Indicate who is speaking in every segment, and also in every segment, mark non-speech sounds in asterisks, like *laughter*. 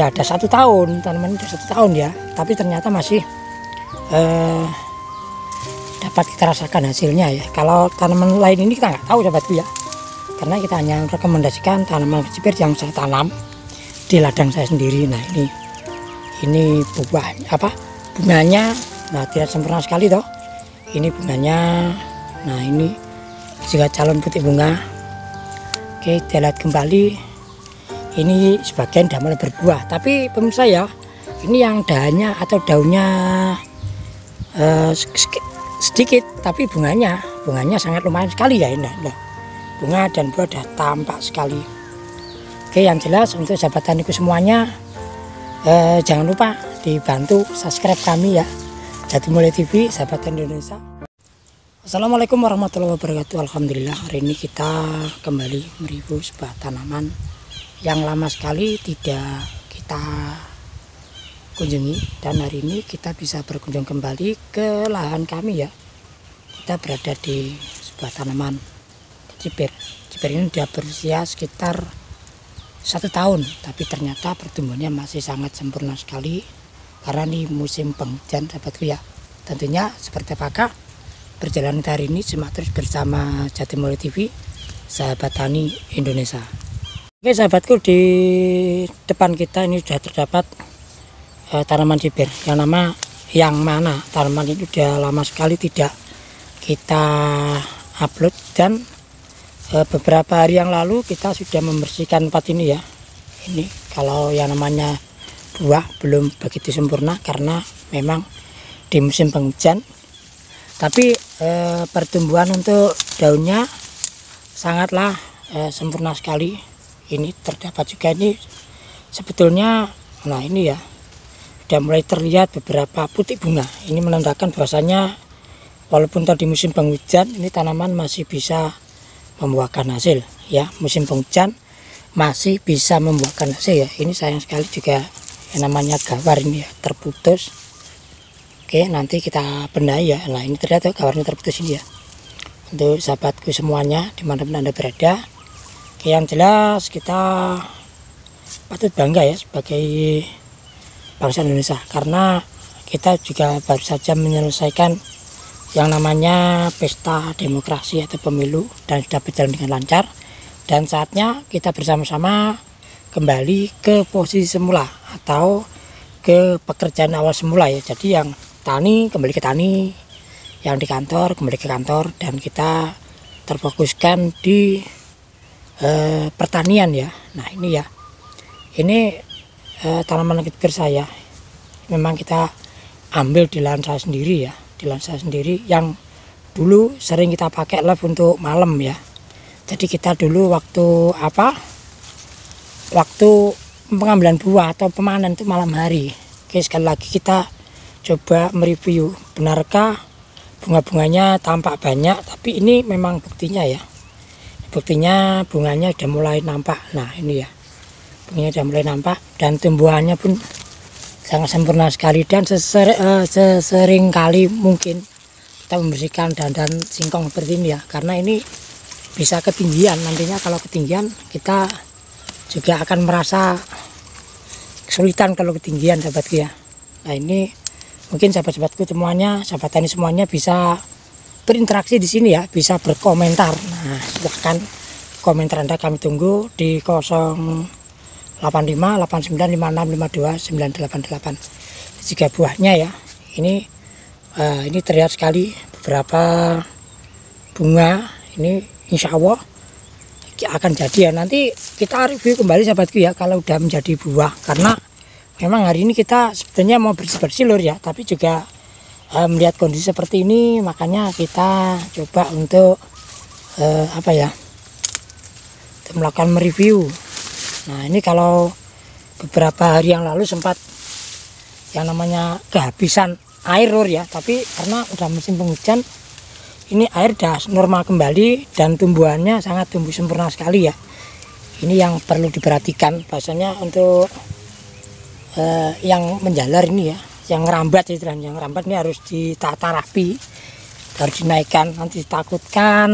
Speaker 1: Sudah ada satu tahun tanaman sudah satu tahun ya. Tapi ternyata masih eh, dapat kita rasakan hasilnya ya. Kalau tanaman lain ini kita nggak tahu sahabatku ya. Karena kita hanya rekomendasikan tanaman kecipir yang saya tanam di ladang saya sendiri. Nah ini ini buah apa bunganya nah tidak sempurna sekali toh. Ini bunganya nah ini juga calon putih bunga. Oke kita lihat kembali ini sebagian sudah mulai berbuah. Tapi pemirsa ya ini yang dahannya atau daunnya eh, sedikit tapi bunganya bunganya sangat lumayan sekali ya ini bunga dan buah sudah tampak sekali. Oke yang jelas untuk sahabat taniku semuanya eh, jangan lupa dibantu subscribe kami ya. Jatimulya TV sahabat Indonesia. Assalamualaikum warahmatullahi wabarakatuh. Alhamdulillah hari ini kita kembali mereview sebuah tanaman yang lama sekali tidak kita kunjungi. Dan hari ini kita bisa berkunjung kembali ke lahan kami ya. Kita berada di sebuah tanaman cipir cipir ini sudah berusia sekitar satu tahun tapi ternyata pertumbuhannya masih sangat sempurna sekali. Karena ini musim penghujan sahabatku ya. Tentunya seperti apakah perjalanan hari ini simak terus bersama Jatimulya TV sahabat tani Indonesia Oke sahabatku di depan kita ini sudah terdapat uh, tanaman cibir yang nama yang mana tanaman ini sudah lama sekali tidak kita upload dan uh, beberapa hari yang lalu kita sudah membersihkan tempat ini ya. Ini kalau yang namanya buah belum begitu sempurna karena memang di musim penghujan. Tapi uh, pertumbuhan untuk daunnya sangatlah sempurna sekali ini terdapat juga ini sebetulnya nah ini ya sudah mulai terlihat beberapa putih bunga. Ini menandakan bahwasanya walaupun tadi musim penghujan ini tanaman masih bisa membuahkan hasil ya. Musim penghujan masih bisa membuahkan hasil ya. Ini sayang sekali juga yang namanya gawar ini ya terputus. Oke nanti kita benahi ya. Nah ini ternyata gawarnya terputus ini ya. Untuk sahabatku semuanya di mana pun anda berada yang jelas kita patut bangga ya sebagai bangsa Indonesia. Karena kita juga baru saja menyelesaikan yang namanya pesta demokrasi atau pemilu dan sudah berjalan dengan lancar. Dan saatnya kita bersama-sama kembali ke posisi semula atau ke pekerjaan awal semula ya. Jadi yang tani kembali ke tani. Yang di kantor kembali ke kantor. Dan kita terfokuskan di eh, pertanian ya. Nah ini ya. Ini eh, tanaman kecil saya. Memang kita ambil di lahan saya sendiri ya. Di lahan saya sendiri yang dulu sering kita pakai live untuk malam ya. Jadi kita dulu waktu apa? Waktu pengambilan buah atau pemanen itu malam hari. Oke sekali lagi kita coba mereview. Benarkah bunga-bunganya tampak banyak? Tapi ini memang buktinya ya buktinya bunganya sudah mulai nampak. Nah ini ya. Bunganya sudah mulai nampak dan tumbuhannya pun sangat sempurna sekali dan seser, uh, sesering kali mungkin kita membersihkan dandan singkong seperti ini ya. Karena ini bisa ketinggian. Nantinya kalau ketinggian kita juga akan merasa kesulitan kalau ketinggian sahabatku ya. Nah ini mungkin sahabat-sahabatku semuanya sahabat tani semuanya bisa berinteraksi di sini ya bisa berkomentar. Nah silahkan komentar anda kami tunggu di 085 89 56 52 988 jika buahnya ya. Ini uh, ini terlihat sekali beberapa bunga. Ini insya Allah akan jadi ya. Nanti kita review kembali sahabatku ya kalau udah menjadi buah. Karena memang hari ini kita sebetulnya mau bersih-bersih lur ya tapi juga uh, melihat kondisi seperti ini makanya kita coba untuk uh, apa ya melakukan mereview. Nah ini kalau beberapa hari yang lalu sempat yang namanya kehabisan air lur ya. Tapi karena udah musim penghujan ini air dah normal kembali dan tumbuhannya sangat tumbuh sempurna sekali ya. Ini yang perlu diperhatikan. Bahasanya untuk eh, yang menjalar ini ya yang rambat istilahnya yang rambat ini harus ditata rapi. Harus dinaikkan. Nanti ditakutkan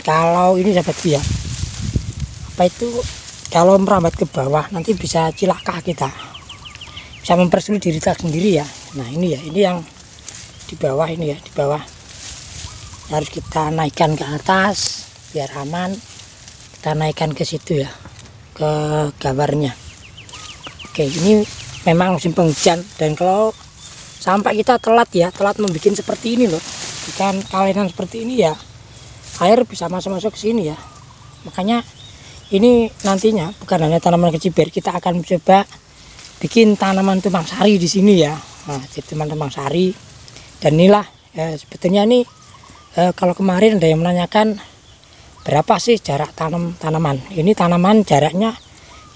Speaker 1: kalau ini dapat ya. Apa itu? Kalau merambat ke bawah nanti bisa cilaka kita. Bisa mempersulit diri kita sendiri ya. Nah ini ya. Ini yang di bawah ini ya di bawah. Harus kita naikkan ke atas biar aman. Kita naikkan ke situ ya ke gambarnya oke ini memang musim penghujan dan kalau sampai kita telat ya telat membuat seperti ini loh. Ikan kalinan seperti ini ya air bisa masuk-masuk ke sini ya. Makanya ini nantinya bukan hanya tanaman kecibir kita akan mencoba bikin tanaman tumpang sari di sini ya. Nah teman tumpang sari. Dan inilah ya, sebetulnya ini eh, kalau kemarin ada yang menanyakan berapa sih jarak tanam tanaman? Ini tanaman jaraknya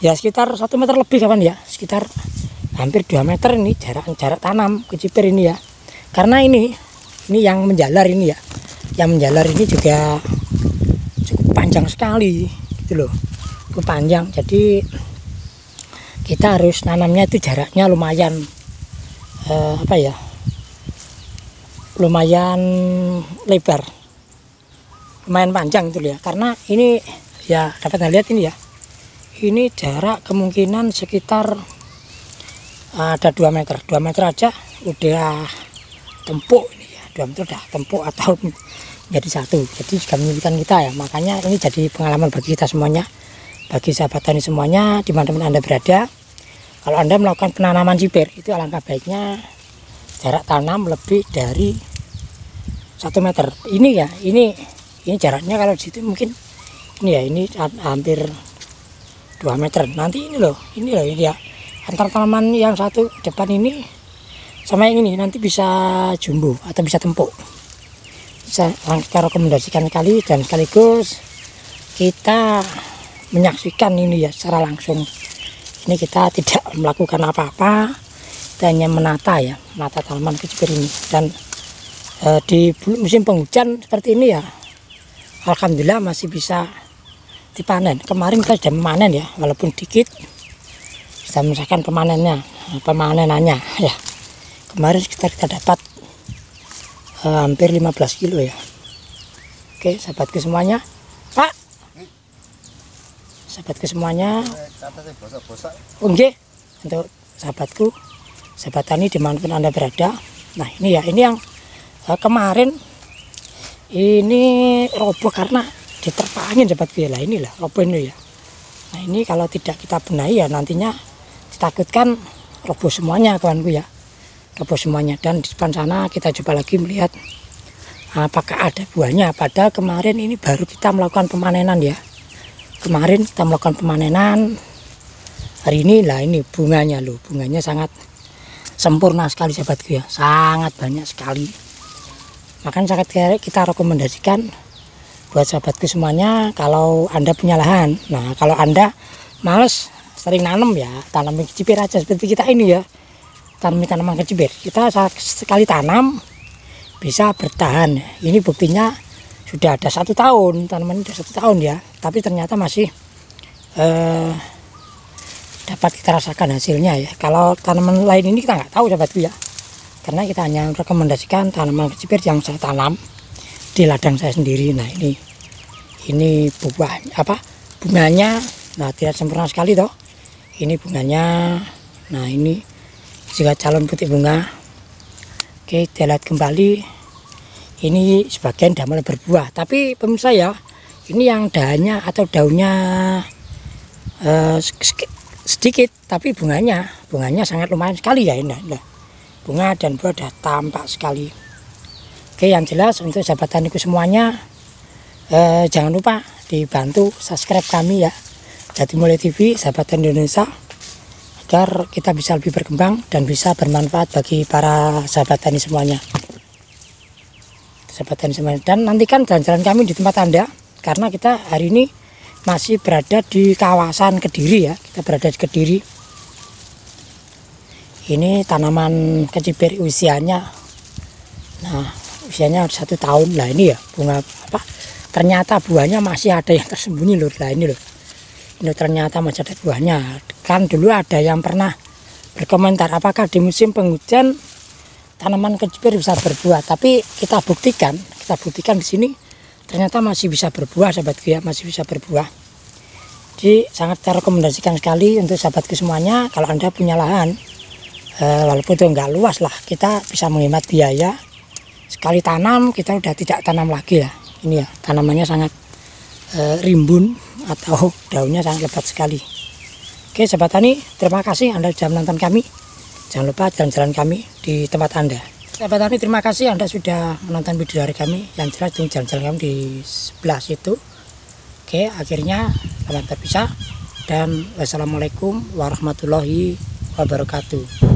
Speaker 1: ya sekitar satu meter lebih kawan ya. Sekitar hampir 2 meter ini jarak jarak tanam kecipir ini ya. Karena ini ini yang menjalar ini ya. Yang menjalar ini juga cukup panjang sekali gitu loh. Cukup panjang. Jadi kita harus nanamnya itu jaraknya lumayan eh, apa ya lumayan lebar. Lumayan panjang itu ya. Karena ini ya dapat lihat ini ya. Ini jarak kemungkinan sekitar ada 2 meter. 2 meter aja udah tempuk ini ya. 2 meter udah tempuk atau *laughs* jadi satu. Jadi juga menyulitkan kita ya. Makanya ini jadi pengalaman bagi kita semuanya bagi sahabat tani semuanya di mana pun anda berada. Kalau anda melakukan penanaman cibir itu alangkah baiknya jarak tanam lebih dari satu meter. Ini ya ini ini jaraknya kalau di situ mungkin ini ya ini hampir 2 meter. Nanti ini loh ini loh ini ya antar tanaman yang satu depan ini sama yang ini nanti bisa jumbo atau bisa tempuk. Bisa kita rekomendasikan sekali dan sekaligus kita menyaksikan ini ya secara langsung. Ini kita tidak melakukan apa-apa kita hanya menata ya menata tanaman kecil ini. Dan e, di musim penghujan seperti ini ya Alhamdulillah masih bisa dipanen. Kemarin kita sudah memanen ya walaupun dikit bisa misalkan pemanennya pemanenannya ya. Kemarin kita kita dapat uh, hampir 15 kilo ya. Oke sahabatku semuanya pak! Sahabatku semuanya oke untuk sahabatku sahabat tani di mana pun anda berada. Nah ini ya ini yang uh, kemarin ini roboh karena diterpa angin sahabatku ya. Lah inilah roboh ini ya. Nah ini kalau tidak kita benahi ya nantinya ditakutkan roboh semuanya kawanku ya. Roboh semuanya. Dan di depan sana kita coba lagi melihat apakah ada buahnya. Pada kemarin ini baru kita melakukan pemanenan ya. Kemarin kita melakukan pemanenan hari ini lah ini bunganya loh. Bunganya sangat sempurna sekali sahabatku ya. Sangat banyak sekali. Makanya sangat kita rekomendasikan buat sahabatku semuanya kalau anda punya lahan. Nah kalau anda males sering nanam ya tanam kecipir aja seperti kita ini ya. Tanam tanaman kecipir kita sekali tanam bisa bertahan. Ini buktinya sudah ada satu tahun tanaman sudah satu tahun ya. Tapi ternyata masih eh, dapat kita rasakan hasilnya ya. Kalau tanaman lain ini kita nggak tahu dapat ya. Karena kita hanya rekomendasikan tanaman kecipir yang saya tanam di ladang saya sendiri. Nah ini ini buah apa bunganya nah tidak sempurna sekali toh ini bunganya. Nah ini juga calon putih bunga. Oke kita lihat kembali. Ini sebagian sudah mulai berbuah. Tapi pemirsa ya ini yang dahannya atau daunnya eh, sedikit tapi bunganya bunganya sangat lumayan sekali ya ini nah, bunga dan buah sudah tampak sekali. Oke yang jelas untuk sahabat taniku semuanya eh, jangan lupa dibantu subscribe kami ya Jatimulya TV, sahabat Indonesia, agar kita bisa lebih berkembang dan bisa bermanfaat bagi para sahabat tani semuanya. Sahabat tani semuanya. Dan nantikan jalan-jalan kami di tempat Anda, karena kita hari ini masih berada di kawasan Kediri ya. Kita berada di Kediri. Ini tanaman kecibir usianya. Nah usianya satu tahun lah ini ya bunga apa? Ternyata buahnya masih ada yang tersembunyi loh lah ini loh ini ternyata masih ada buahnya. Kan dulu ada yang pernah berkomentar apakah di musim penghujan tanaman kecibir bisa berbuah? Tapi kita buktikan kita buktikan di sini ternyata masih bisa berbuah sahabatku ya masih bisa berbuah. Jadi sangat saya rekomendasikan sekali untuk sahabatku semuanya kalau anda punya lahan eh, walaupun itu enggak luas lah kita bisa menghemat biaya. Sekali tanam kita udah tidak tanam lagi ya ini ya tanamannya sangat eh, rimbun atau daunnya sangat lebat sekali. Oke sahabat tani terima kasih anda sudah menonton kami. Jangan lupa jalan-jalan kami di tempat anda. Sahabat tani terima kasih anda sudah menonton video dari kami. Yang jelas itu jalan-jalan kami di sebelah situ. Oke, akhirnya selamat berpisah dan wassalamualaikum warahmatullahi wabarakatuh.